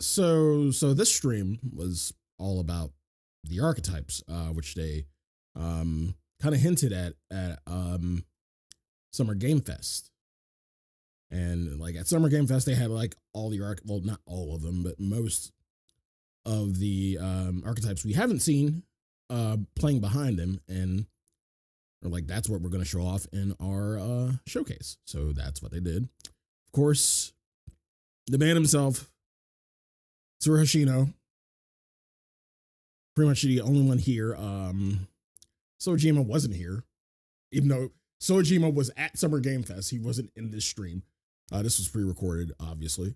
so so this stream was all about the archetypes, uh, which they um kind of hinted at at um Summer Game Fest. And like at Summer Game Fest, they had like all the arc well, not all of them, but most of the um archetypes we haven't seen uh playing behind them and or like that's what we're gonna show off in our uh showcase. So that's what they did. Of course, the man himself, Katsura Hashino, pretty much the only one here. Um, Soejima wasn't here, even though Soejima was at Summer Game Fest. He wasn't in this stream. Uh, this was pre-recorded, obviously.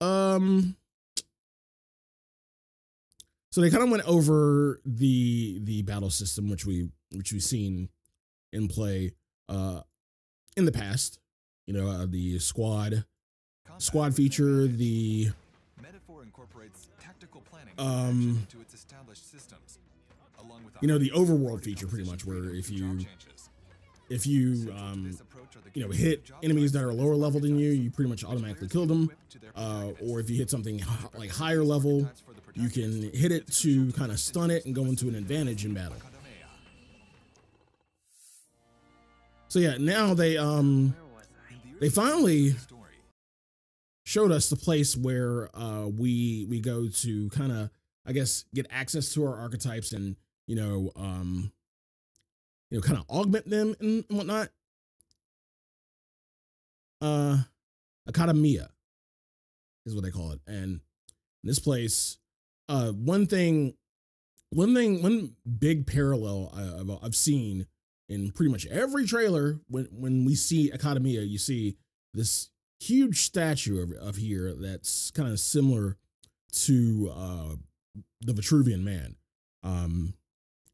Um, so they kind of went over the the battle system, which we which we've seen in play uh in the past. You know, uh, the squad squad feature, the Um, to its established systems, along with you know the overworld feature, pretty much, where if you if you um you know hit enemies that are lower level than you, you pretty much automatically kill them. Uh, or if you hit something like higher level, you can hit it to kind of stun it and go into an advantage in battle. So yeah, now they um they finally showed us the place where uh we we go to kind of I guess get access to our archetypes and you know um you know kind of augment them and whatnot. Uh Academia is what they call it. And this place, uh one thing one thing one big parallel I've, I've seen in pretty much every trailer when when we see Academia, you see this huge statue of, of here that's kind of similar to uh the Vitruvian man. Um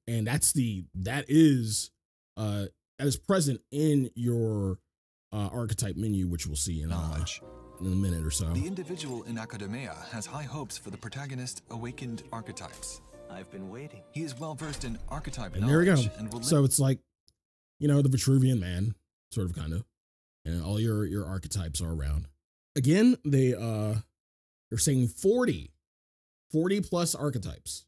and that's the that is uh that is present in your uh archetype menu, which we'll see in uh, in a minute or so. The individual in Academia has high hopes for the protagonist awakened archetypes. I've been waiting. He is well versed in archetype And there we go. and will So it's like, you know, the Vitruvian man, sort of kind of. And all your your archetypes are around. Again, they uh they're saying 40, 40 plus archetypes.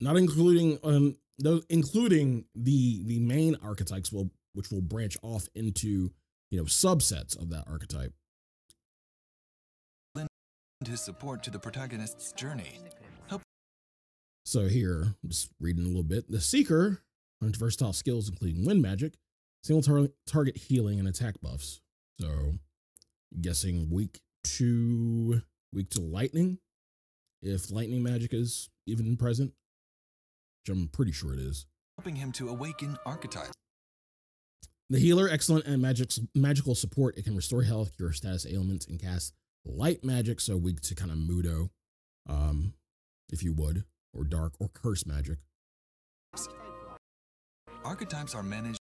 Not including um those including the the main archetypes will which will branch off into, you know, subsets of that archetype. lend his support to the protagonist's journey. So here, I'm just reading a little bit. The Seeker earns versatile skills including wind magic, single tar- target healing, and attack buffs. So, guessing weak to weak to lightning, if lightning magic is even present, which I'm pretty sure it is. helping him to awaken archetypes. The healer, excellent at magic magical support. It can restore health, cure status ailments, and cast light magic. So weak to kind of Mudo, um, if you would, or dark or curse magic. Archetypes are managed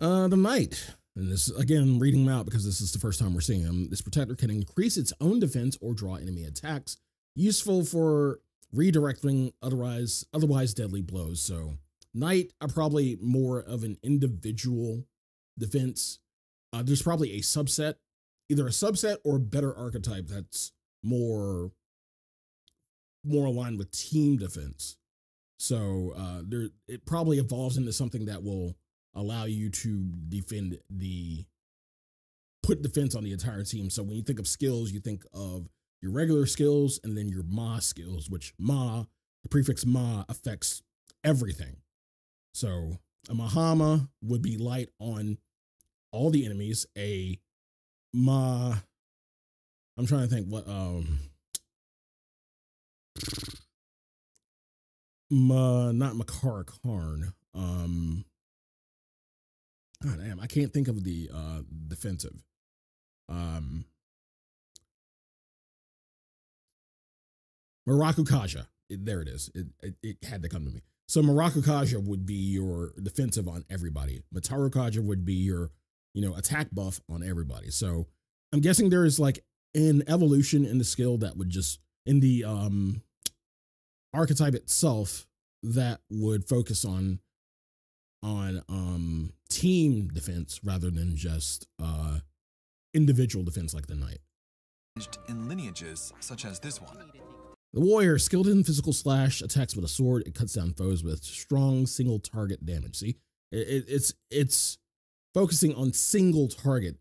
Uh, the knight, and this again reading them out because this is the first time we're seeing them. This protector can increase its own defense or draw enemy attacks, useful for redirecting otherwise otherwise deadly blows. So knight are probably more of an individual defense. Uh, there's probably a subset, either a subset or better archetype that's more more aligned with team defense. So uh, there, it probably evolves into something that will allow you to defend the put defense on the entire team. So when you think of skills, you think of your regular skills and then your Ma skills, which Ma, the prefix Ma affects everything. So a Mahama would be light on all the enemies. A Ma, I'm trying to think what um Ma, not Makarakarn. Um, Damn, I can't think of the uh defensive. Um, Marakukaja. There it is. It, it it had to come to me. So Marakukaja would be your defensive on everybody. Matarukaja would be your, you know, attack buff on everybody. So I'm guessing there is like an evolution in the skill that would just in the um archetype itself that would focus on on um team defense rather than just uh individual defense like the knight. in lineages such as this one. The warrior, skilled in physical slash, attacks with a sword. It cuts down foes with strong single target damage. See, it, it, it's it's focusing on single target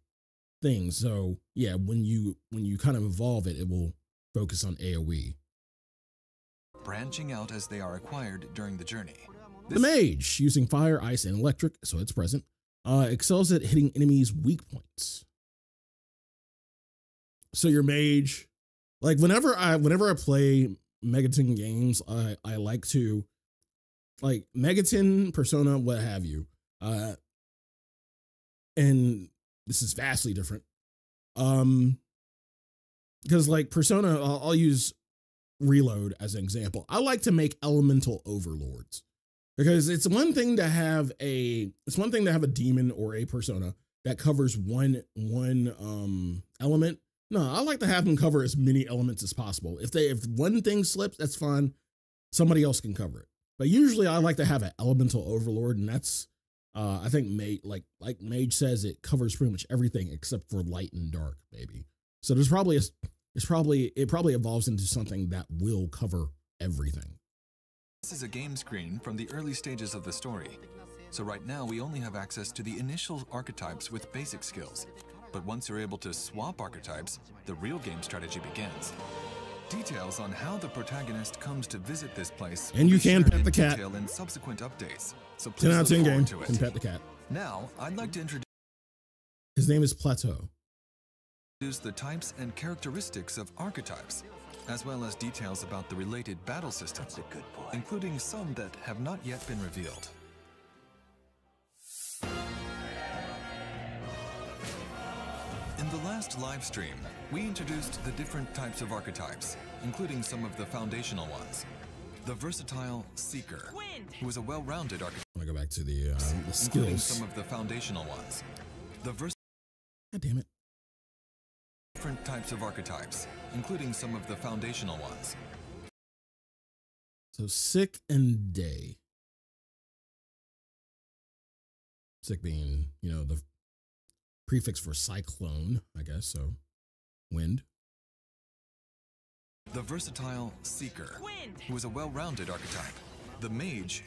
things. So yeah, when you when you kind of evolve it, it will focus on AOE. branching out as they are acquired during the journey. The mage, using fire, ice, and electric, so it's present, uh, excels at hitting enemies' weak points. So your mage, like whenever I whenever I play Megaten games, I I like to like Megaten, Persona, what have you. Uh and this is vastly different. Um because like Persona, I'll, I'll use Reload as an example. I like to make elemental overlords because it's one thing to have a it's one thing to have a demon or a persona that covers one one um element. No i like to have them cover as many elements as possible. If they if one thing slips that's fine. Somebody else can cover it. But usually i like to have an elemental overlord and that's uh i think mage like like mage says it covers pretty much everything except for light and dark maybe so there's probably a it's probably it probably evolves into something that will cover everything This is a game screen from the early stages of the story. So right now we only have access to the initial archetypes with basic skills. But once you're able to swap archetypes, the real game strategy begins. Details on how the protagonist comes to visit this place And you can pet the cat. in subsequent updates. So 10 out of 10 game to can pet the cat Now, I'd like to introduce his name is plateau the types and characteristics of archetypes, as well as details about the related battle systems, including some that have not yet been revealed. In the last live stream, we introduced the different types of archetypes, including some of the foundational ones. The versatile Seeker, who is a well-rounded archetype, I'm gonna go back to the, uh, the including skills. some of the foundational ones. The vers- God damn it. Different types of archetypes, including some of the foundational ones. So sick and day. Sick being, you know, the prefix for cyclone, I guess. So wind. The versatile Seeker, who is a well-rounded archetype. The Mage,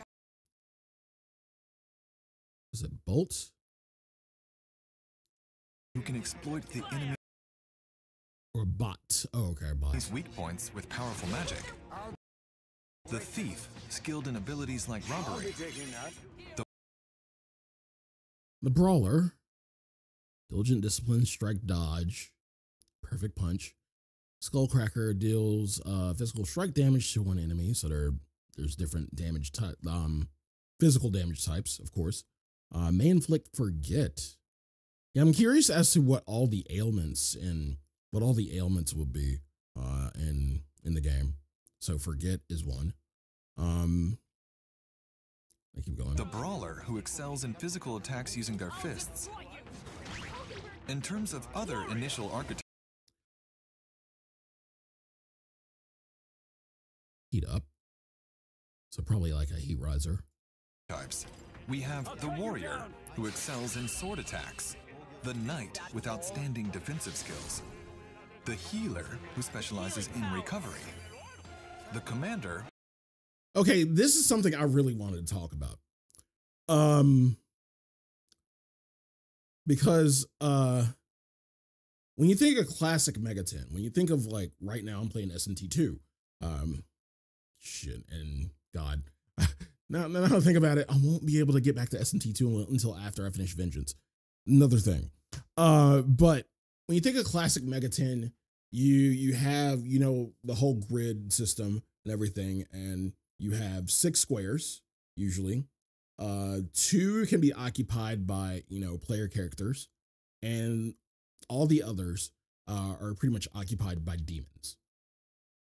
Is it bolt who can exploit the enemy's or bot? Oh, okay, bot. weak points with powerful magic. The Thief, skilled in abilities like robbery. The brawler. Diligent discipline, strike dodge, perfect punch. Skullcracker deals uh, physical strike damage to one enemy. So there, there's different damage type, um, physical damage types, of course. Uh, may inflict forget. Yeah, I'm curious as to what all the ailments and what all the ailments will be uh, in in the game. So forget is one. Um, I keep going. The Brawler, who excels in physical attacks using their fists. In terms of other initial archetypes, heat up. So probably like a heat riser. Types. we have the Warrior, who excels in sword attacks. The Knight, with outstanding defensive skills. The Healer, who specializes in recovery. The Commander, Okay, this is something I really wanted to talk about. Um because uh when you think of classic Megaten, when you think of like right now I'm playing SMT2. Um shit and god. now, now I think about it, I won't be able to get back to SMT2 until after I finish Vengeance. Another thing. Uh but when you think of classic Megaten, you you have, you know, the whole grid system and everything and you have six squares usually. Uh two can be occupied by you know player characters and all the others uh, are pretty much occupied by demons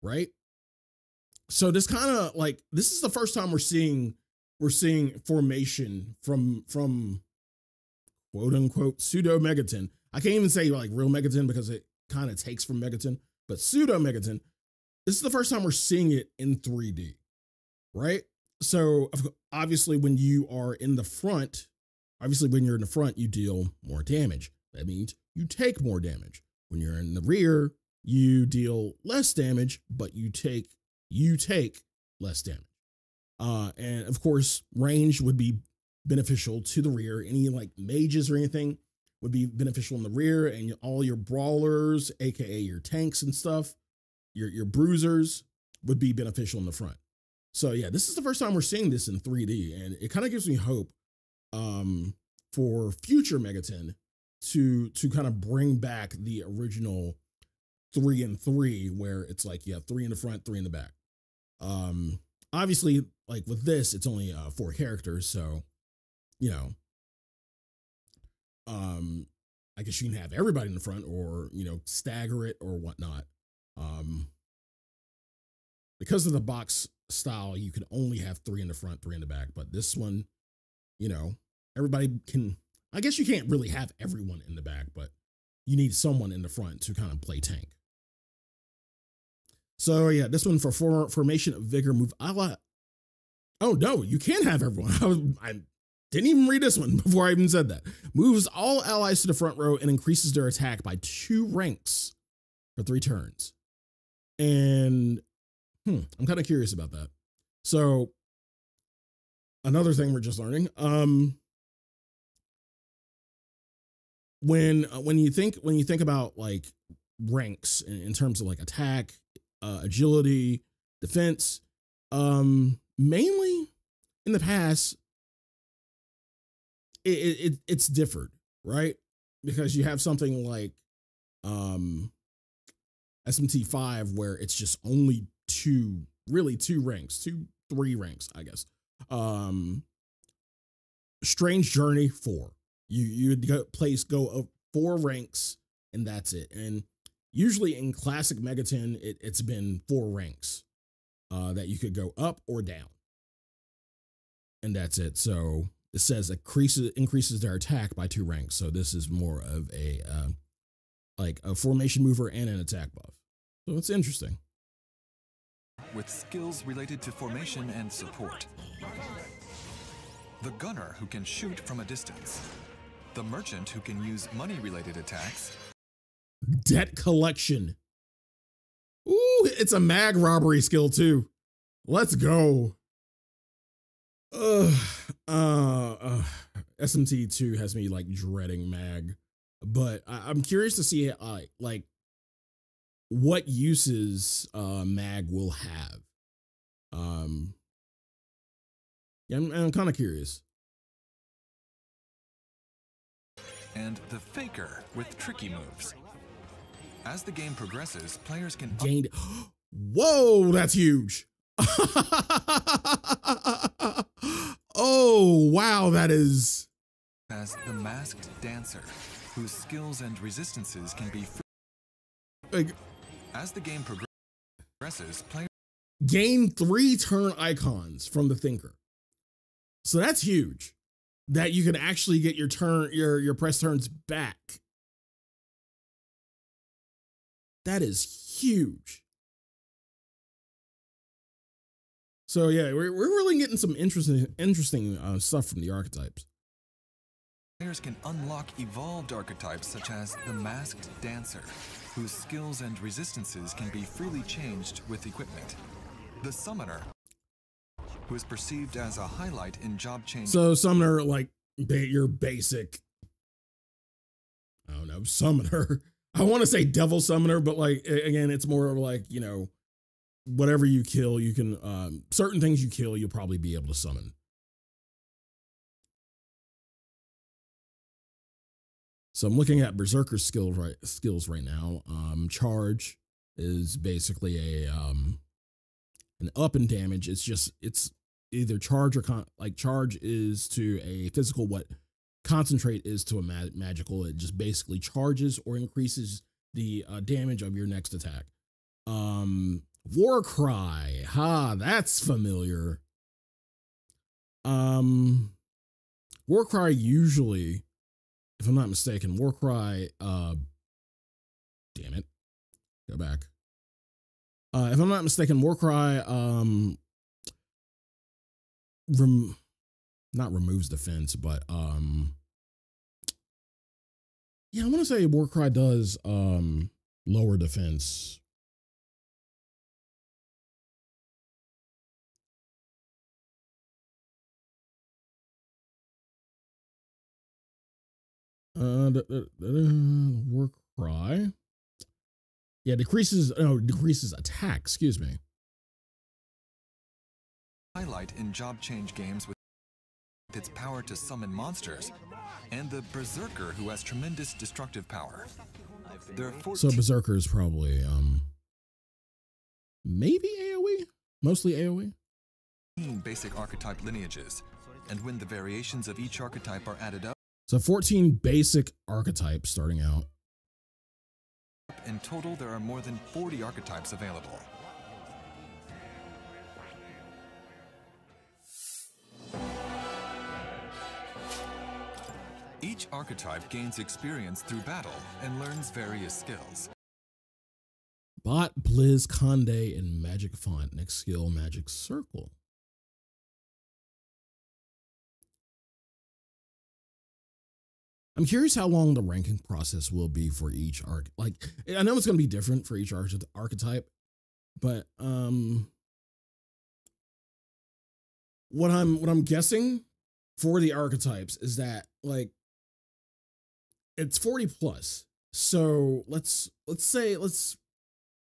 right? So this kind of like this is the first time we're seeing we're seeing formation from from quote unquote pseudo Megaten i can't even say like real Megaten because it kind of takes from Megaten but pseudo Megaten this is the first time we're seeing it in 3d right? So obviously, when you are in the front, obviously when you're in the front, you deal more damage. That means you take more damage. When you're in the rear, you deal less damage, but you take you take less damage. Uh, and of course, range would be beneficial to the rear. Any like mages or anything would be beneficial in the rear, and all your brawlers, aka your tanks and stuff, your your bruisers would be beneficial in the front. So yeah, this is the first time we're seeing this in 3D, and it kind of gives me hope um, for future Megaten to to kind of bring back the original three and three, where it's like you have three in the front, three in the back. Um, obviously, like with this, it's only uh, four characters, so you know, um, I guess you can have everybody in the front, or you know, stagger it or whatnot. Um, because of the box style, you can only have three in the front, three in the back. But this one, you know, everybody can. I guess you can't really have everyone in the back, but you need someone in the front to kind of play tank. So yeah, this one for, for formation of vigor move. I Oh no, you can't have everyone. I, was, I didn't even read this one before I even said that. Moves all allies to the front row and increases their attack by two ranks for three turns. And hmm, I'm kind of curious about that. So another thing we're just learning. Um, when uh, when you think when you think about like ranks in, in terms of like attack, uh, agility, defense, um, mainly in the past, it, it it's differed, right? Because you have something like um SMT five where it's just only two, really two ranks, two three ranks, I guess. Um, Strange Journey four. You you go place go four ranks and that's it. And usually in classic Megaten, it, it's been four ranks uh, that you could go up or down. And that's it. So it says increases increases their attack by two ranks. So this is more of a uh, like a formation mover and an attack buff. So it's interesting. With skills related to formation and support. The gunner who can shoot from a distance. The merchant who can use money related attacks. Debt collection. Ooh, it's a mag robbery skill too. Let's go. Uh, uh, SMT2 has me like dreading mag, but I, am curious to see uh, like what uses uh, mag will have. Um, yeah, I'm, I'm kind of curious. And the faker with tricky moves. As the game progresses, players can gain. Whoa, that's huge. oh, wow, that is. As the masked dancer, whose skills and resistances can be. Like, As the game progresses, players gain three turn icons from the thinker. So that's huge. That you can actually get your turn, your your press turns back. That is huge. So yeah, we're we're really getting some interesting interesting uh, stuff from the archetypes. Players can unlock evolved archetypes such as the Masked Dancer, whose skills and resistances can be freely changed with equipment. The Summoner, who is perceived as a highlight in job change. So Summoner, like your basic, I don't know, Summoner. I want to say Devil Summoner, but like again, it's more of like you know whatever you kill, you can um, certain things you kill, you'll probably be able to summon. So I'm looking at Berserker skills right skills right now. Um, charge is basically a um, an up in damage. It's just it's either charge or con- like charge is to a physical what concentrate is to a ma- magical. It just basically charges or increases the uh, damage of your next attack. Um, Warcry. Ha, that's familiar. Um Warcry usually, if I'm not mistaken, Warcry uh damn it. Go back. Uh if I'm not mistaken, Warcry um rem not removes defense, but um yeah, I want to say Warcry does um lower defense. Uh, war cry. Yeah, decreases. No, decreases attack. Excuse me. Highlight in job change games with its power to summon monsters, and the Berserker who has tremendous destructive power. So Berserker is probably um maybe AoE, mostly AoE. Basic archetype lineages, and when the variations of each archetype are added up. So 14 basic archetypes starting out. In total, there are more than 40 archetypes available. Each archetype gains experience through battle and learns various skills. Bot, Blizz, Conde, and Magic Font. Next skill, Magic Circle. I'm curious how long the ranking process will be for each arc. Like, I know it's going to be different for each arch- archetype, but um, what I'm what I'm guessing for the archetypes is that like it's 40 plus. So let's let's say let's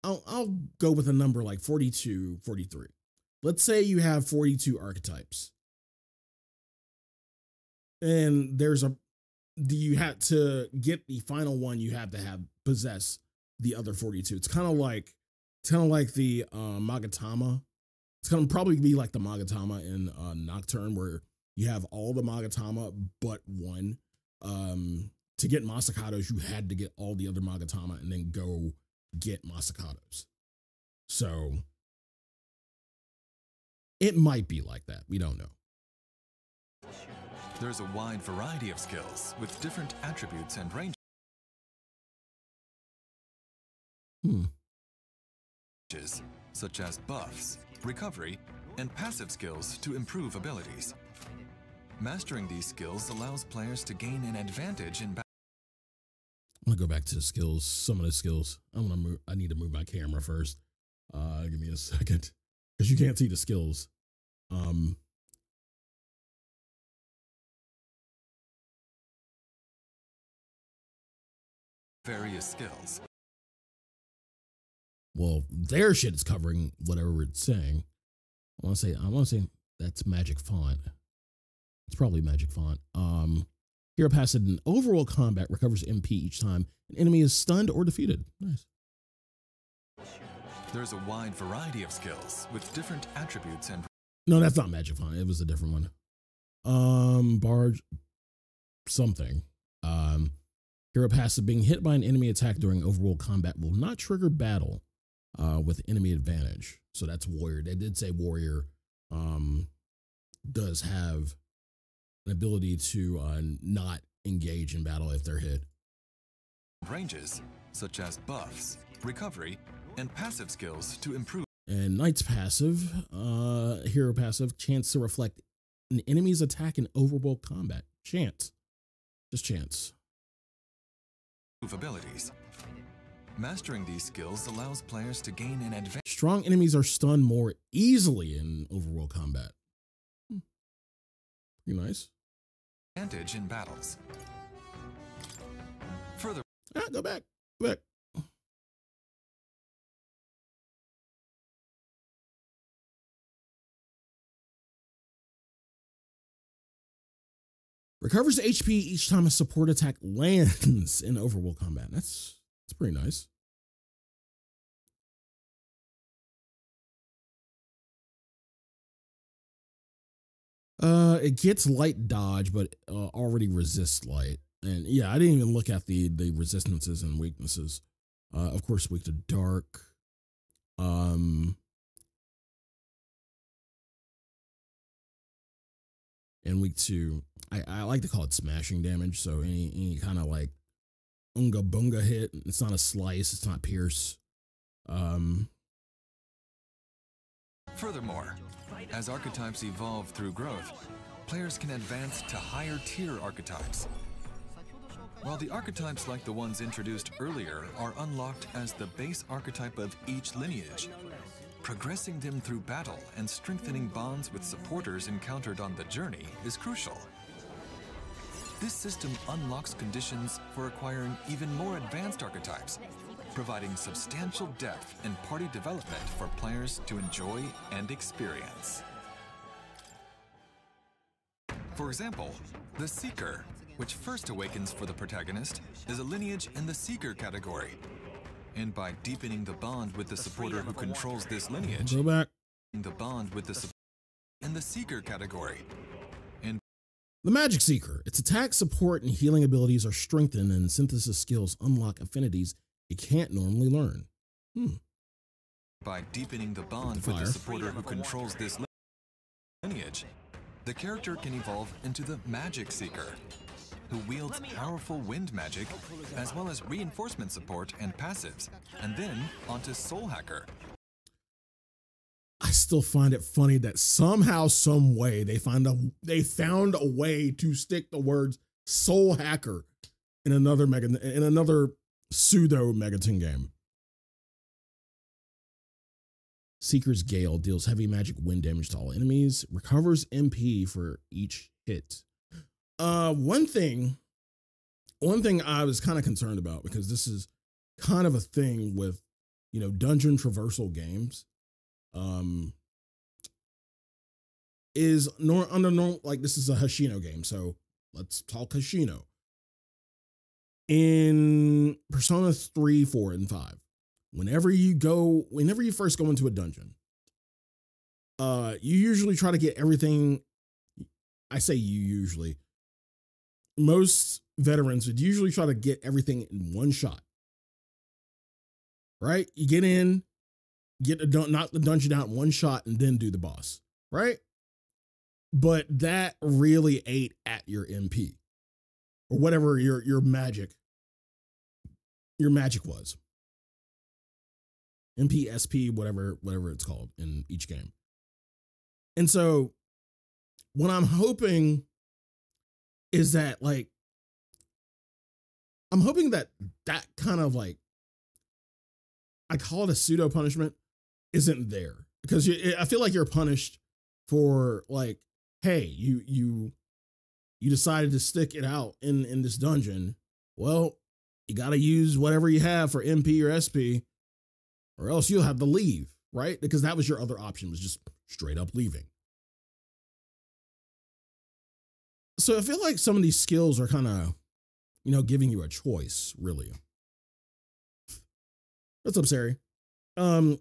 I'll I'll go with a number like 42, 43. Let's say you have 42 archetypes. And there's a do you have to get the final one you have to have possess the other 42. It's kind of like it's kind of like the uh, Magatama. It's gonna probably be like the Magatama in uh, Nocturne where you have all the Magatama but one. Um, to get masakados you had to get all the other Magatama and then go get masakados So it might be like that. We don't know. There's a wide variety of skills with different attributes and ranges. Hmm. Such as buffs, recovery, and passive skills to improve abilities. Mastering these skills allows players to gain an advantage in battle. I'm gonna go back to the skills. Some of the skills. I'm gonna move. I need to move my camera first. Uh, give me a second, because you can't see the skills. Um. Various skills. Well, their shit is covering whatever it's saying. I want to say. I want to say that's magic font. It's probably magic font. Um. Hero passive in overall combat recovers MP each time an enemy is stunned or defeated. Nice. There's a wide variety of skills with different attributes and. No, that's not magic font. It was a different one. Um, barge, something. Um, hero passive being hit by an enemy attack during overworld combat will not trigger battle uh, with enemy advantage. So that's warrior. They did say warrior um, does have an ability to uh, not engage in battle if they're hit. Ranges such as buffs, recovery, and passive skills to improve. And Knight's passive, uh, hero passive, chance to reflect an enemy's attack in overworld combat. Chance. Just chance. Abilities. Mastering these skills allows players to gain an advantage. Strong enemies are stunned more easily in overworld combat. Pretty nice. Advantage in battles. Further. Ah, go back. Go back. Recovers HP each time a support attack lands in overworld combat. That's that's pretty nice. Uh, it gets light dodge, but uh, already resists light. And yeah, I didn't even look at the the resistances and weaknesses. Uh, of course, weak to dark. Um, and week two. I, I like to call it smashing damage. So any any kind of like unga bunga hit, it's not a slice, it's not pierce. Um. Furthermore, as archetypes evolve through growth, players can advance to higher tier archetypes. While the archetypes like the ones introduced earlier are unlocked as the base archetype of each lineage, progressing them through battle and strengthening bonds with supporters encountered on the journey is crucial. This system unlocks conditions for acquiring even more advanced archetypes, providing substantial depth and party development for players to enjoy and experience. For example, the Seeker, which first awakens for the protagonist, is a lineage in the Seeker category. And by deepening the bond with the supporter who controls this lineage, Go back. the bond with the sup- in the Seeker category. And the Magic Seeker. Its attack, support, and healing abilities are strengthened, and synthesis skills unlock affinities it can't normally learn. Hmm. By deepening the bond with Fire. the supporter who controls this lineage, the character can evolve into the Magic Seeker, who wields powerful wind magic, as well as reinforcement support and passives, and then onto Soul Hacker, I still find it funny that somehow, some way, they find a they found a way to stick the words "soul hacker" in another mega in another pseudo Megaten game. Seeker's Gale deals heavy magic wind damage to all enemies, recovers MP for each hit. Uh, one thing, one thing I was kind of concerned about because this is kind of a thing with, you know, dungeon traversal games um is nor under normal like this is a Hashino game, so let's talk Hashino. In Persona 3, 4, and 5, whenever you go, whenever you first go into a dungeon, uh, you usually try to get everything. I say you usually. Most veterans would usually try to get everything in one shot. Right? You get in, get the dun- knock the dungeon out in one shot and then do the boss, right? But that really ate at your MP or whatever your your magic your magic was. MP, SP, whatever whatever it's called in each game. And so what I'm hoping is that like I'm hoping that that kind of like I call it a pseudo punishment isn't there because you, I feel like you're punished for like, hey, you you you decided to stick it out in in this dungeon. Well, you got to use whatever you have for MP or SP, or else you'll have to leave, right? Because that was your other option was just straight up leaving. So I feel like some of these skills are kind of, you know, giving you a choice, really. What's up, Sari? Um,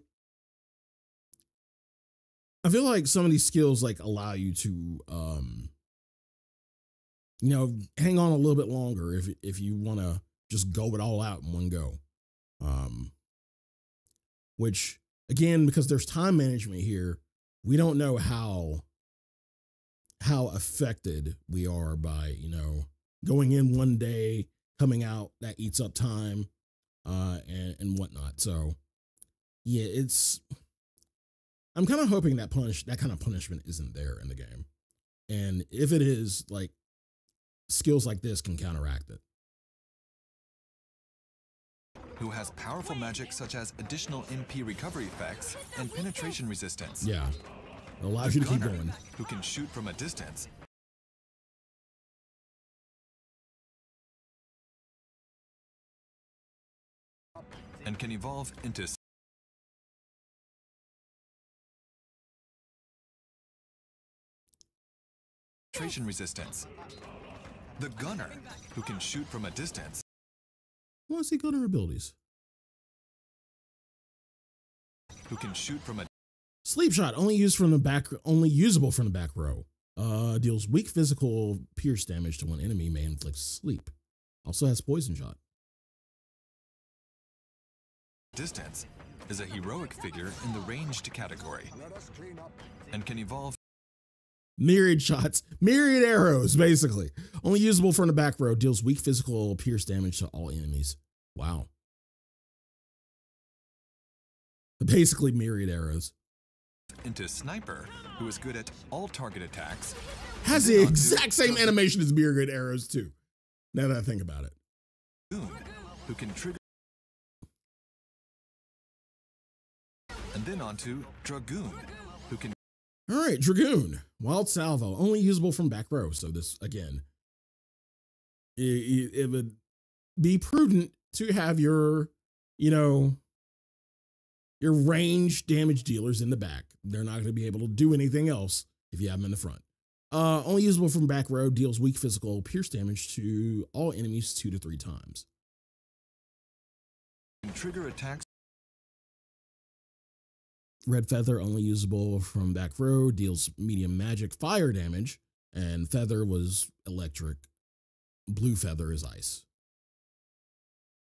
I feel like some of these skills like allow you to um you know hang on a little bit longer if if you want to just go it all out in one go. Um which again because there's time management here, we don't know how how affected we are by, you know, going in one day, coming out that eats up time uh and and whatnot. So yeah, it's I'm kind of hoping that punish that kind of punishment isn't there in the game. And if it is, like skills like this can counteract it. who has powerful magic such as additional MP recovery effects and penetration resistance. Yeah. Allows you to keep going. who can shoot from a distance. And can evolve into penetration resistance. The gunner, who can shoot from a distance. I want to see gunner abilities. Who can shoot from a Sleep shot only used from the back, only usable from the back row. Uh, deals weak physical pierce damage to one enemy, may inflict sleep. Also has poison shot. distance. Is a heroic figure in the ranged category. And can evolve Myriad shots, myriad arrows, basically. Only usable from the back row, deals weak physical pierce damage to all enemies. Wow. Basically, myriad arrows. Into Sniper, who is good at all target attacks. Has the exact same animation as Beer myriad arrows, too. Now that I think about it. who can trigger. And then on to Dragoon, who can All right, Dragoon, Wild Salvo, only usable from back row. So this again, it, it, it would be prudent to have your, you know, your range damage dealers in the back. They're not going to be able to do anything else if you have them in the front. Uh, only usable from back row, deals weak physical pierce damage to all enemies two to three times. trigger attacks Red Feather only usable from back row, deals medium magic fire damage, and Feather was electric. Blue Feather is ice.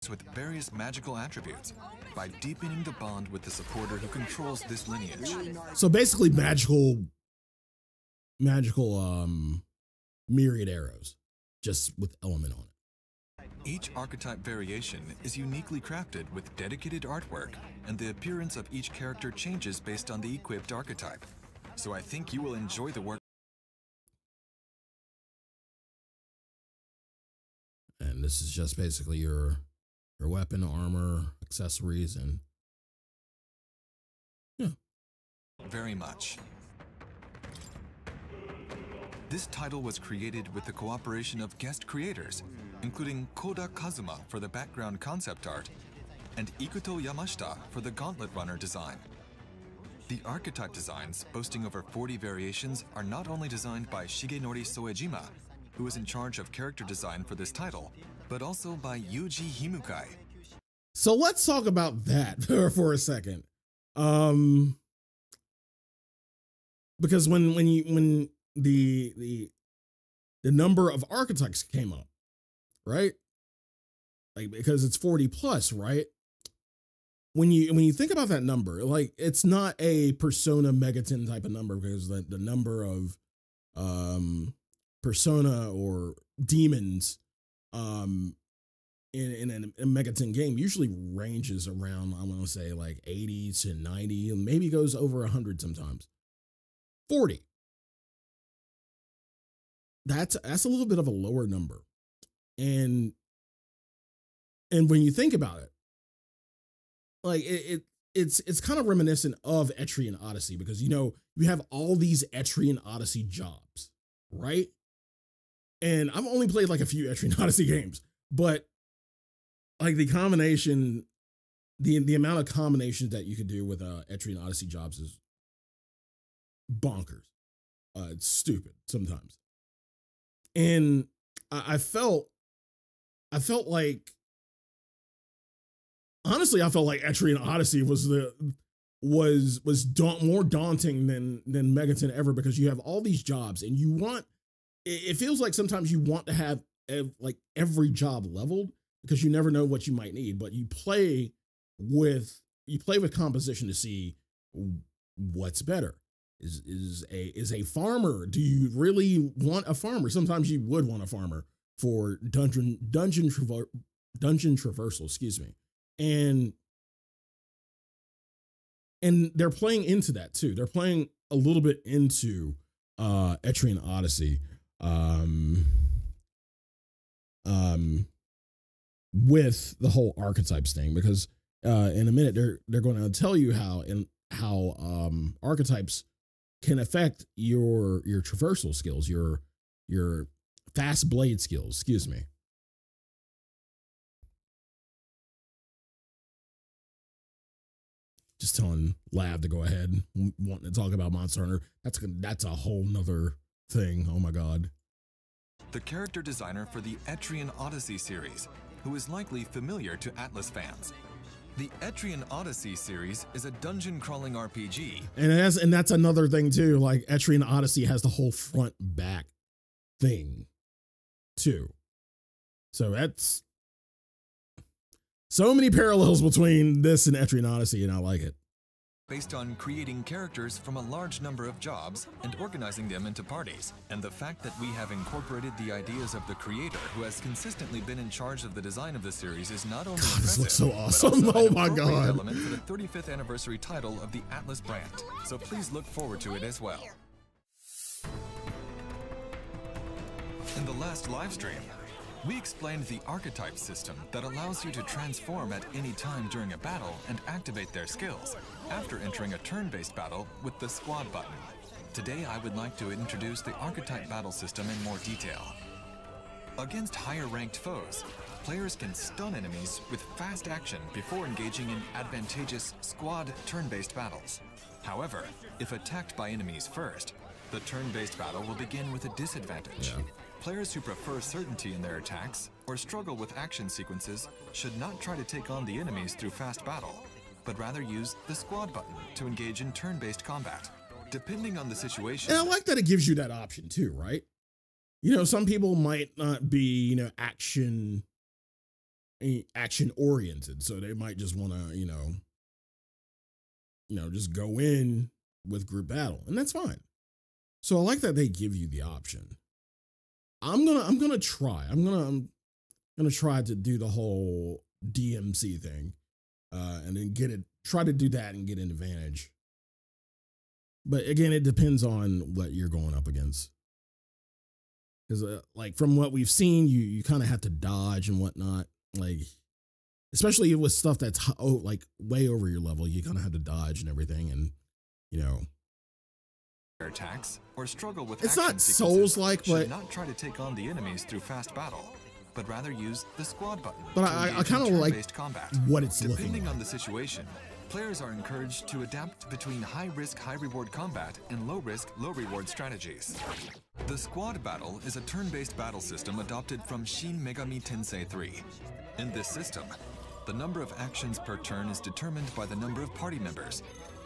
With various magical attributes by deepening the bond with the supporter who controls this lineage. So basically magical magical um myriad arrows just with element on it. Each archetype variation is uniquely crafted with dedicated artwork, and the appearance of each character changes based on the equipped archetype. So I think you will enjoy the work. And this is just basically your your weapon, armor, accessories and yeah. very much. This title was created with the cooperation of guest creators, including Koda Kazuma for the background concept art and Ikuto Yamashita for the Gauntlet Runner design. The archetype designs, boasting over 40 variations, are not only designed by Shigenori Soejima, who is in charge of character design for this title, but also by Yuji Himukai, So let's talk about that for, a second. Um because when when you when the the the number of architects came up, right? Like because it's 40 plus, right? When you when you think about that number, like it's not a persona Megaten type of number because the, the number of um persona or demons um in, in, an- a Megaten game usually ranges around, I want to say like 80 to 90, maybe goes over 100 sometimes. 40. That's that's a little bit of a lower number. And and when you think about it, like it, it it's it's kind of reminiscent of Etrian Odyssey because you know you have all these Etrian Odyssey jobs, right? And I've only played like a few Etrian Odyssey games, but like the combination, the the amount of combinations that you could do with uh Etrian Odyssey jobs is bonkers. Uh, it's stupid sometimes, and I, I felt, I felt like, honestly, I felt like Etrian Odyssey was the was was more daunting than than Megaten ever because you have all these jobs and you want. It, feels like sometimes you want to have ev- like every job leveled because you never know what you might need, but you play with you play with composition to see what's better. Is is a is a farmer? Do you really want a farmer? Sometimes you would want a farmer for dungeon dungeon traver- dungeon traversal, excuse me. And and they're playing into that too. They're playing a little bit into uh Etrian Odyssey. Um um with the whole archetypes thing because uh, in a minute they're they're going to tell you how and how um, archetypes can affect your your traversal skills, your your fast blade skills. Excuse me. Just telling Lab to go ahead, wanting to talk about Monster Hunter. That's that's a whole nother thing. Oh my god. the character designer for the Etrian Odyssey series, who is likely familiar to Atlus fans. The Etrian Odyssey series is a dungeon crawling RPG And that's and that's another thing too. Like Etrian Odyssey has the whole front back thing too. So that's so many parallels between this and Etrian Odyssey, and I like it. Based on creating characters from a large number of jobs and organizing them into parties. And the fact that we have incorporated the ideas of the creator who has consistently been in charge of the design of the series is not only God, this looks so awesome. Oh my God. element for the 35th anniversary title of the Atlus brand. So please look forward to it as well. In the last live stream, We explained the archetype system that allows you to transform at any time during a battle and activate their skills after entering a turn-based battle with the squad button. Today I would like to introduce the archetype battle system in more detail. Against higher ranked foes, players can stun enemies with fast action before engaging in advantageous squad turn-based battles. However, if attacked by enemies first, the turn-based battle will begin with a disadvantage. Yeah. Players who prefer certainty in their attacks or struggle with action sequences should not try to take on the enemies through fast battle, but rather use the squad button to engage in turn-based combat. Depending on the situation, And I like that it gives you that option too, right? You know, some people might not be, you know, action eh, action oriented, so they might just want to, you know, you know, just go in with group battle, and that's fine. So I like that they give you the option. I'm gonna I'm gonna try. I'm gonna I'm gonna try to do the whole DMC thing, uh, and then get it. Try to do that and get an advantage. But again, it depends on what you're going up against. Because, uh, like from what we've seen, you you kind of have to dodge and whatnot. Like, especially with stuff that's oh, like way over your level, you kind of have to dodge and everything. And you know, attacks or struggle with It's not Souls-like, should but- not try to take on the enemies through fast battle, but rather use the squad button. But I- I kinda like combat. what it's looking Depending like. on the situation, players are encouraged to adapt between high risk, high reward combat and low risk, low reward strategies. The squad battle is a turn-based battle system adopted from Shin Megami Tensei 3. In this system, the number of actions per turn is determined by the number of party members,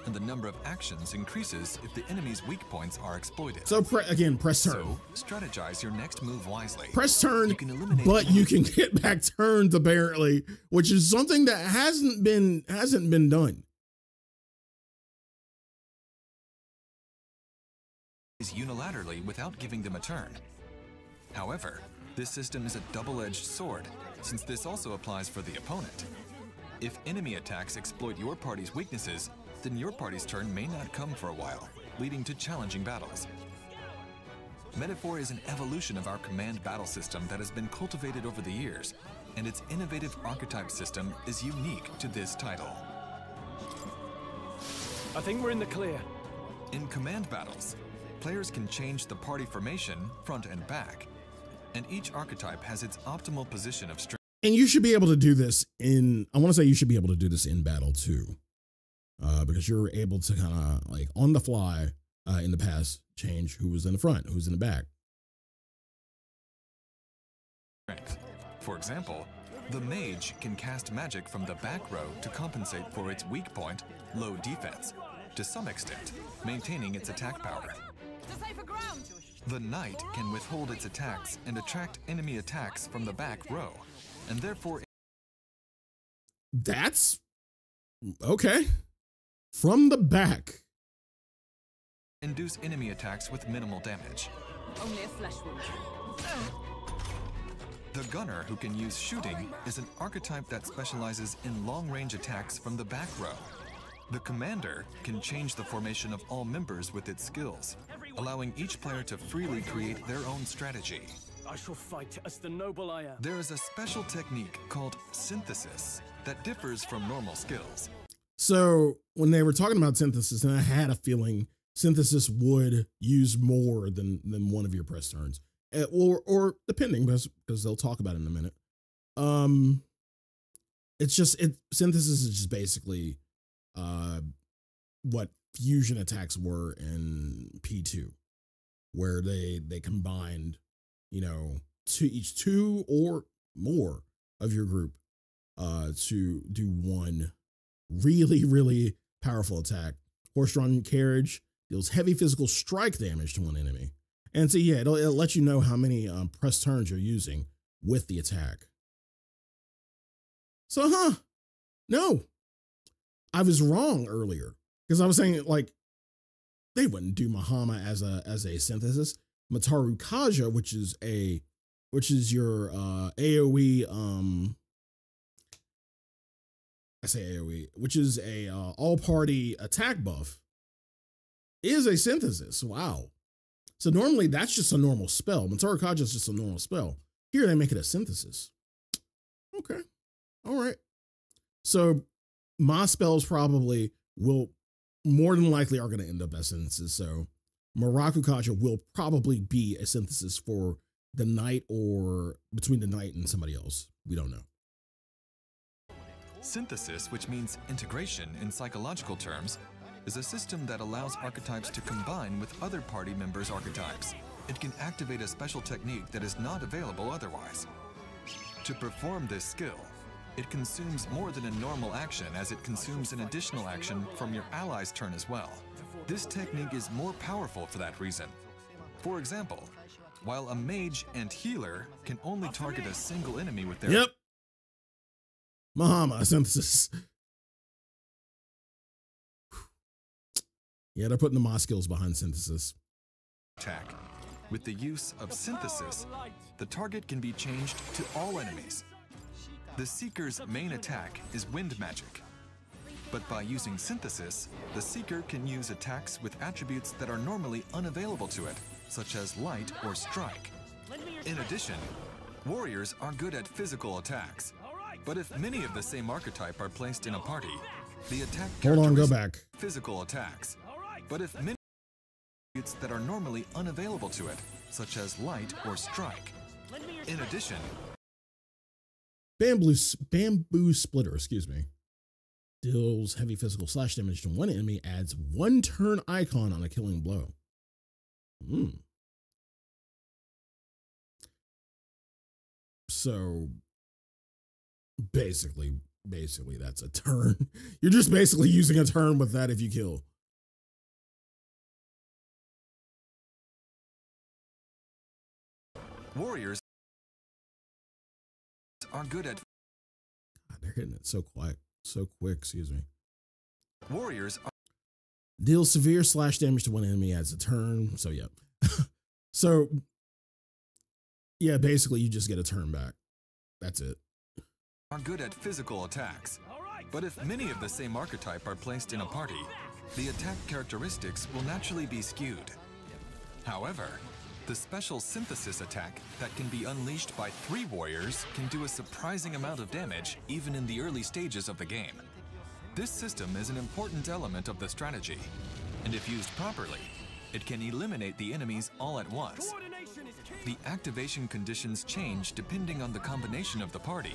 and the number of actions increases if the enemy's weak points are exploited. so pre- again, press turn, So, strategize your next move wisely. press turn, You can eliminate but you can get back turns apparently, which is something that hasn't been hasn't been done. Is unilaterally without giving them a turn. However, this system is a double-edged sword, since this also applies for the opponent. If enemy attacks exploit your party's weaknesses, then your party's turn may not come for a while, leading to challenging battles. Metaphor is an evolution of our command battle system that has been cultivated over the years, and its innovative archetype system is unique to this title. I think we're in the clear. In command battles, players can change the party formation, front and back, and each archetype has its optimal position of strength. and you should be able to do this in i want to say you should be able to do this in battle too uh, because you're able to kind of like on the fly uh, in the past change who was in the front who's in the back For example, the mage can cast magic from the back row to compensate for its weak point, low defense, to some extent, maintaining its attack power. To safer ground! The knight can withhold its attacks and attract enemy attacks from the back row, and therefore that's okay from the back induce enemy attacks with minimal damage. Only a flesh wound. The gunner who can use shooting is an archetype that specializes in long-range attacks from the back row. The commander can change the formation of all members with its skills, allowing each player to freely create their own strategy. I shall fight as the noble I am. There is a special technique called synthesis that differs from normal skills. So when they were talking about synthesis and i had a feeling synthesis would use more than than one of your press turns Uh, or or depending because because they'll talk about it in a minute. Um it's just it synthesis is just basically uh what fusion attacks were in P2 where they they combined you know to each two or more of your group uh to do one really really powerful attack. Horse-drawn carriage deals heavy physical strike damage to one enemy. And so yeah it'll, it'll let you know how many um, press turns you're using with the attack. So huh no. I was wrong earlier because i was saying like they wouldn't do mahama as a as a synthesis. Matarukaja which is a which is your uh aoe um i say aoe which is a uh, all party attack buff is a synthesis wow so normally that's just a normal spell Matarukaja is just a normal spell Here they make it a synthesis. Okay. All right. So my spells probably will more than likely are going to end up as synthesis. So Marakukaja will probably be a synthesis for the knight or between the knight and somebody else. We don't know. Synthesis, which means integration in psychological terms, is a system that allows archetypes to combine with other party members' archetypes. It can activate a special technique that is not available otherwise. To perform this skill, it consumes more than a normal action as it consumes an additional action from your ally's turn as well. This technique is more powerful for that reason. For example, while a mage and healer can only target a single enemy with their Yep. Mahama synthesis. Yeah, they're putting the Moss skills behind synthesis. attack. With the use of synthesis, the target can be changed to all enemies. The Seeker's main attack is wind magic. But by using synthesis, the Seeker can use attacks with attributes that are normally unavailable to it, such as light or strike. In addition, warriors are good at physical attacks. But if many of the same archetype are placed in a party, the attack Hold on, go back. physical attacks. But if many attributes that are normally unavailable to it, such as light or strike. In addition, Bamboo, bamboo splitter, excuse me. Deals heavy physical slash damage to one enemy, adds one turn icon on a killing blow. Hmm. So basically, basically that's a turn. You're just basically using a turn with that if you kill. warriors are good at God, they're hitting it so quiet, so quick, excuse me. warriors are Deals severe slash damage to one enemy as a turn. So yeah. so yeah, basically you just get a turn back. That's it. Are good at physical attacks. But if many of the same archetype are placed in a party, the attack characteristics will naturally be skewed. However, the special synthesis attack that can be unleashed by three warriors can do a surprising amount of damage even in the early stages of the game. This system is an important element of the strategy, and if used properly, it can eliminate the enemies all at once. The activation conditions change depending on the combination of the party,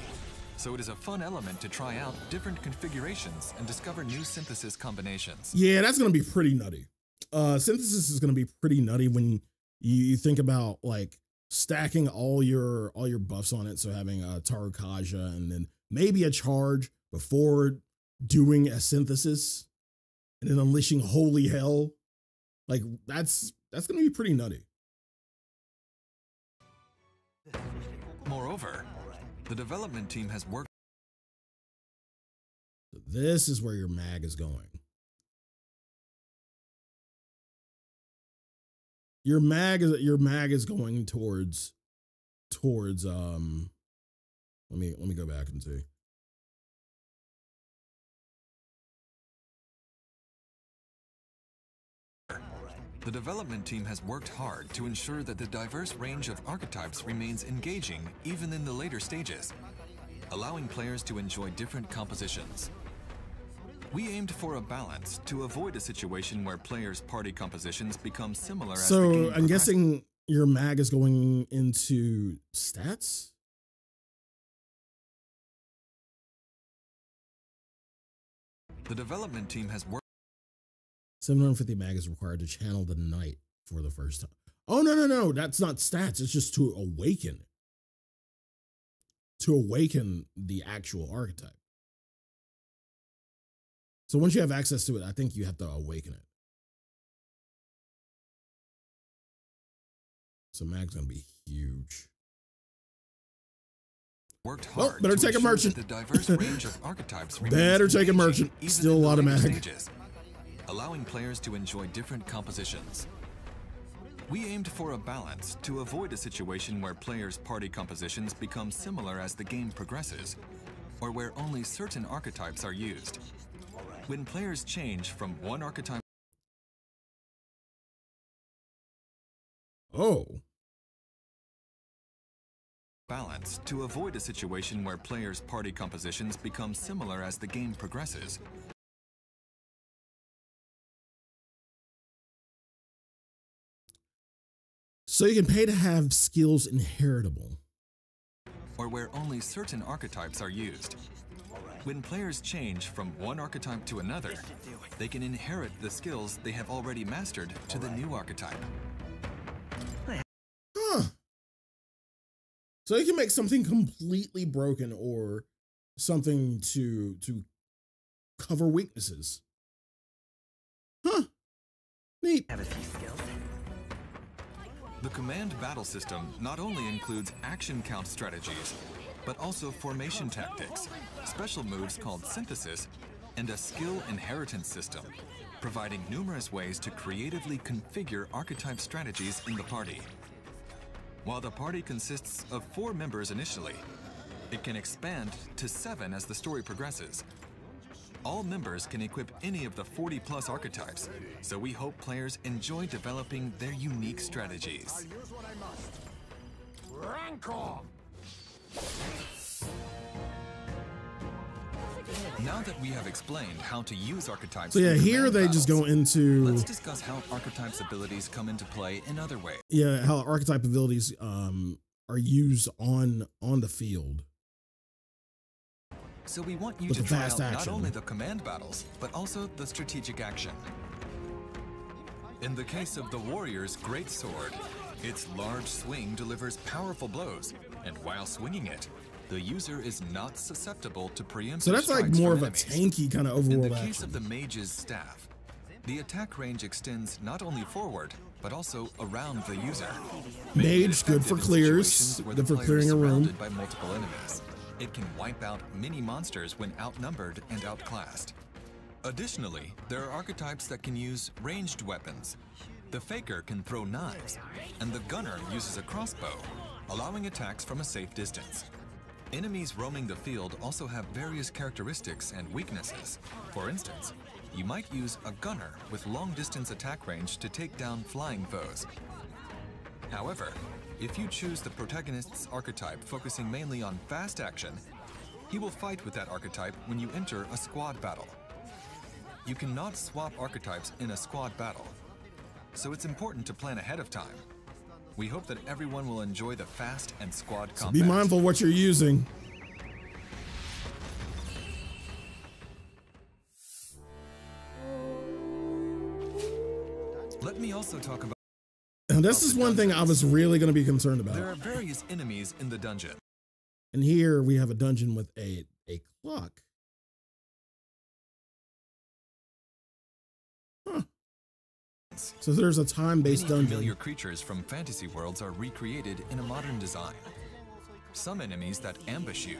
so it is a fun element to try out different configurations and discover new synthesis combinations. Yeah, that's gonna be pretty nutty. Uh synthesis is gonna be pretty nutty when you, you think about like stacking all your all your buffs on it. So having a Tarukaja and then maybe a charge before doing a synthesis and then unleashing holy hell. Like that's that's gonna be pretty nutty. Moreover, the development team has worked So this is where your mag is going. Your mag is your mag is going towards towards um let me let me go back and see. The development team has worked hard to ensure that the diverse range of archetypes remains engaging even in the later stages, allowing players to enjoy different compositions. We aimed for a balance to avoid a situation where players' party compositions become similar as the So I'm guessing your mag is going into stats? The development team has worked 750 mag is required to channel the knight for the first time. Oh no, no, no, that's not stats. It's just to awaken. To awaken the actual archetype. So once you have access to it, I think you have to awaken it. So mag's gonna be huge. worked Well, hard better take a merchant. the diverse range of archetypes Better take a merchant. Still a lot of mag. stages, allowing players to enjoy different compositions. We aimed for a balance to avoid a situation where players' party compositions become similar as the game progresses, or where only certain archetypes are used. When players change from one archetype Oh. balance to avoid a situation where players' party compositions become similar as the game progresses. So you can pay to have skills inheritable. or where only certain archetypes are used. When players change from one archetype to another, they can inherit the skills they have already mastered to the new archetype. Huh. So you can make something completely broken or something to to cover weaknesses. Huh. Neat. Have a few skills. The command battle system not only includes action count strategies, but also formation tactics, special moves called synthesis, and a skill inheritance system, providing numerous ways to creatively configure archetype strategies in the party. While the party consists of four members initially, it can expand to seven as the story progresses. All members can equip any of the 40 plus archetypes, so we hope players enjoy developing their unique strategies. Now that we have explained how to use archetypes, So yeah, here command they just go into Let's discuss how archetypes' abilities come into play in other ways. yeah how archetype abilities um are used on on the field. So we want you With to try out action. not only the command battles, but also the strategic action. In the case of the warrior's great sword, its large swing delivers powerful blows, and while swinging it, the user is not susceptible to preemptive So that's like more of a tanky kind of In the case action. of the mage's staff, the attack range extends not only forward, but also around the user. Mage, good for clears, good for clearing a room. by multiple enemies. It can wipe out many monsters when outnumbered and outclassed. Additionally, there are archetypes that can use ranged weapons. The Faker can throw knives, and the Gunner uses a crossbow, allowing attacks from a safe distance. Enemies roaming the field also have various characteristics and weaknesses. For instance, you might use a gunner with long distance attack range to take down flying foes. However, if you choose the protagonist's archetype focusing mainly on fast action, he will fight with that archetype when you enter a squad battle. You cannot swap archetypes in a squad battle, so it's important to plan ahead of time. We hope that everyone will enjoy the fast and squad So combat. be mindful what you're using. Let me also talk about Now, this is one thing I was really going to be concerned about. there are various enemies in the dungeon. And here we have a dungeon with a a clock. Huh. So there's a time-based dungeon. familiar creatures from fantasy worlds are recreated in a modern design. Some enemies that ambush you,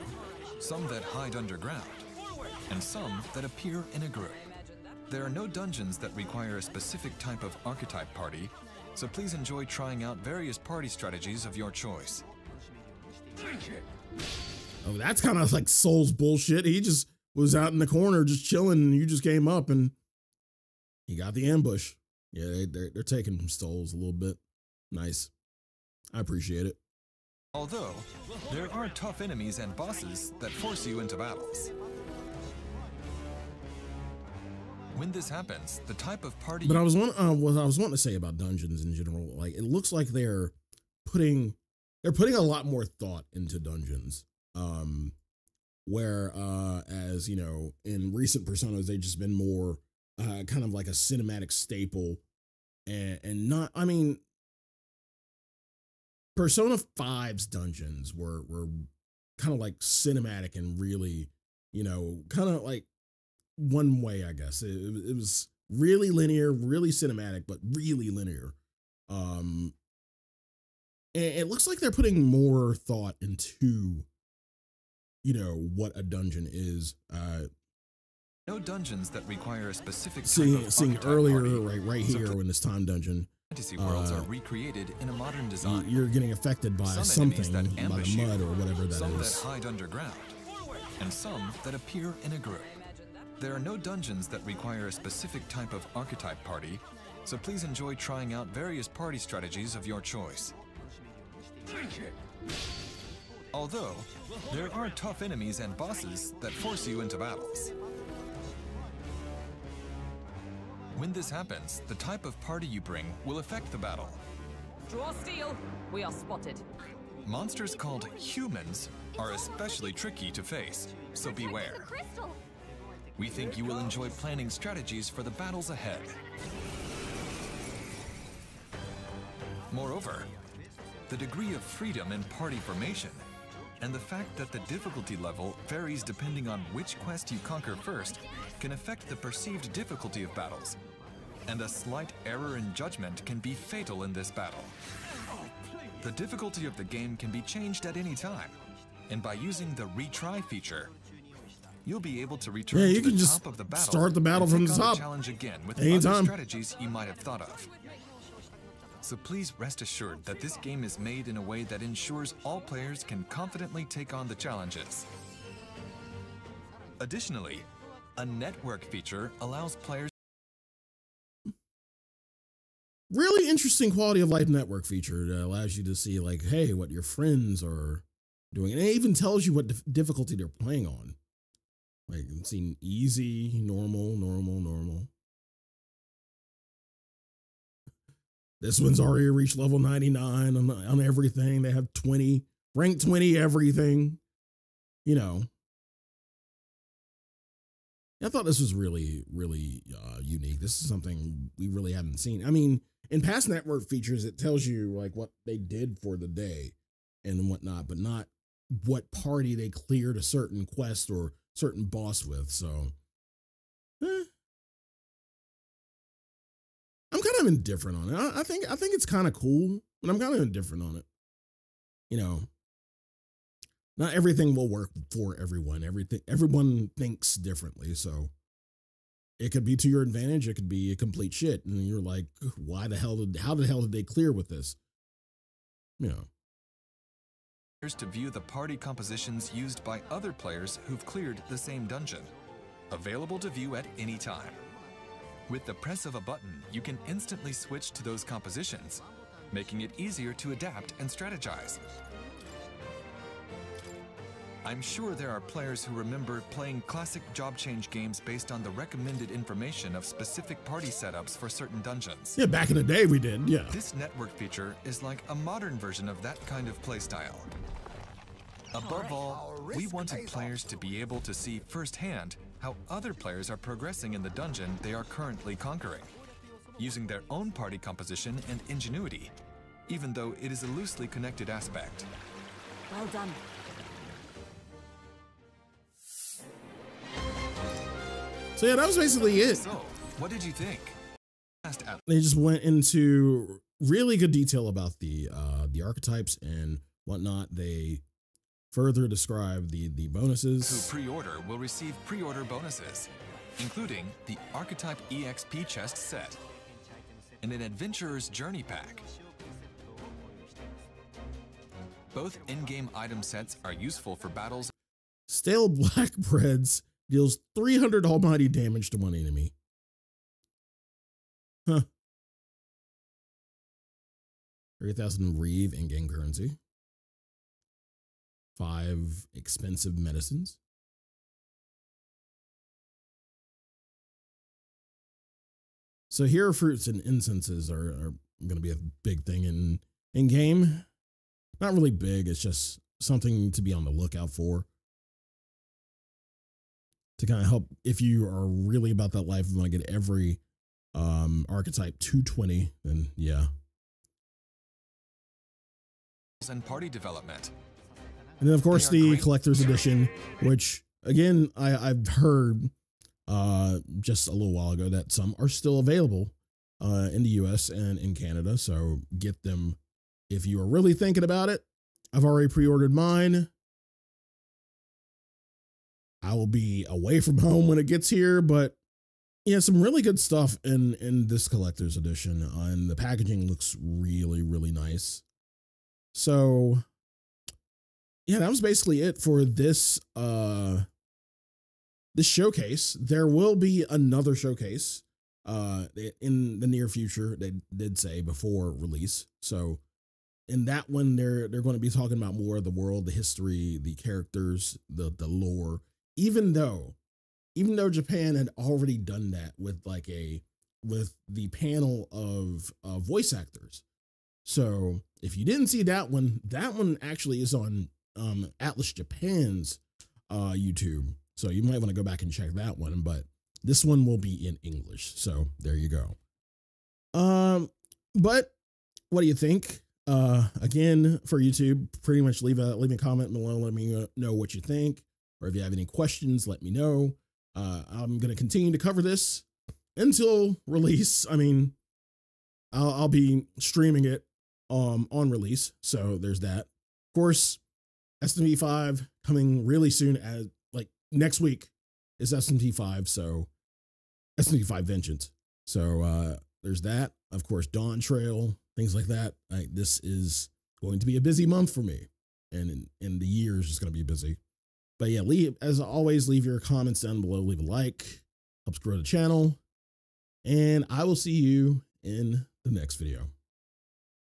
some that hide underground, and some that appear in a group. There are no dungeons that require a specific type of archetype party, so please enjoy trying out various party strategies of your choice. Oh, that's kind of like Soul's bullshit. He just was out in the corner just chilling, and you just came up and he got the ambush. Yeah, they, they're they're taking from Souls a little bit. Nice. I appreciate it. Although, there are tough enemies and bosses that force you into battles. When this happens, the type of party But I was want uh, what I was wanting to say about dungeons in general. Like it looks like they're putting they're putting a lot more thought into dungeons. Um, where uh, as you know, in recent personas, they've just been more uh, kind of like a cinematic staple, and and not. I mean, Persona 5's dungeons were were kind of like cinematic and really, you know, kind of like one way, I guess. It, it was really linear, really cinematic, but really linear. Um, and it looks like they're putting more thought into, you know, what a dungeon is. Uh, no dungeons that require a specific seeing seeing earlier, party. right, right So here in this time dungeon, fantasy worlds uh, are recreated in a modern design. you're getting affected by some something, by the mud or whatever that some is. that hide underground, and some that appear in a group. There are no dungeons that require a specific type of archetype party, so please enjoy trying out various party strategies of your choice. Although, there are tough enemies and bosses that force you into battles. When this happens, the type of party you bring will affect the battle. Draw steel. We are spotted. Monsters called humans are especially tricky to face, so beware. We think you will enjoy planning strategies for the battles ahead. Moreover, the degree of freedom in party formation and the fact that the difficulty level varies depending on which quest you conquer first can affect the perceived difficulty of battles. And a slight error in judgment can be fatal in this battle. The difficulty of the game can be changed at any time, and by using the retry feature, you'll be able to return Yeah, you to can the just top of the battle start the battle from the top. challenge again with Anytime. other strategies you might have thought of. So please rest assured that this game is made in a way that ensures all players can confidently take on the challenges. Additionally, a network feature allows players really interesting quality of life network feature that allows you to see like hey what your friends are doing and it even tells you what dif- difficulty they're playing on like it's seen easy normal normal normal this one's already reached level 99 on, on everything they have 20 rank 20 everything you know I thought this was really, really uh, unique. This is something we really haven't seen. I mean, in past network features, it tells you like what they did for the day and whatnot, but not what party they cleared a certain quest or certain boss with. So, eh. I'm kind of indifferent on it. I, I think I think it's kind of cool, but I'm kind of indifferent on it. You know, not everything will work for everyone. Everything everyone thinks differently, so it could be to your advantage. It could be a complete shit, and you're like, why the hell did how the hell did they clear with this? You know, to view the party compositions used by other players who've cleared the same dungeon. Available to view at any time. With the press of a button, you can instantly switch to those compositions, making it easier to adapt and strategize. I'm sure there are players who remember playing classic job change games based on the recommended information of specific party setups for certain dungeons. yeah. Back in the day, we did. Yeah, This network feature is like a modern version of that kind of playstyle. Above all, we wanted players to be able to see firsthand how other players are progressing in the dungeon they are currently conquering, using their own party composition and ingenuity, even though it is a loosely connected aspect. Well done. so yeah, that was basically it. So, what did you think? They just went into really good detail about the uh the archetypes and whatnot. They further describe the the bonuses. who pre-order will receive pre-order bonuses, including the Archetype EXP chest set and an Adventurer's Journey pack. Both in-game item sets are useful for battles Stale black breads deals 300 almighty damage to one enemy. Huh. 30,000 Reeve in game currency. Five expensive medicines. So here fruits and incenses are, are going to be a big thing in in game. Not really big, it's just something to be on the lookout for to kind of help if you are really about that life and want to get every um archetype 220 then yeah and party development. And then of course the great. collector's edition which again i i've heard uh just a little while ago that some are still available uh in the us and in canada. So get them if you are really thinking about it. I've already pre-ordered mine. I will be away from home when it gets here but yeah some really good stuff in in this collector's edition uh, and the packaging looks really really nice. So yeah that was basically it for this uh this showcase there will be another showcase uh in the near future they did say before release so in that one they're they're going to be talking about more of the world, the history, the characters, the the lore. Even though, even though Japan had already done that with like a with the panel of uh, voice actors. So if you didn't see that one, that one actually is on um, Atlus Japan's uh, YouTube. So you might want to go back and check that one. But this one will be in English. So there you go. Um, but what do you think? Uh, again, for YouTube, pretty much leave a leave a comment below. Let me know what you think, or if you have any questions, let me know. Uh, I'm gonna continue to cover this until release. I mean, I'll, I'll be streaming it um on release, so there's that. Of course, SMT five coming really soon as like next week is SMT five, so SMT five Vengeance. So uh there's that. Of course, Dawntrail, things like that. Like this is going to be a busy month for me, and and the year is just going to be busy. But yeah, leave as always. Leave your comments down below. Leave a like, helps grow the channel, and I will see you in the next video.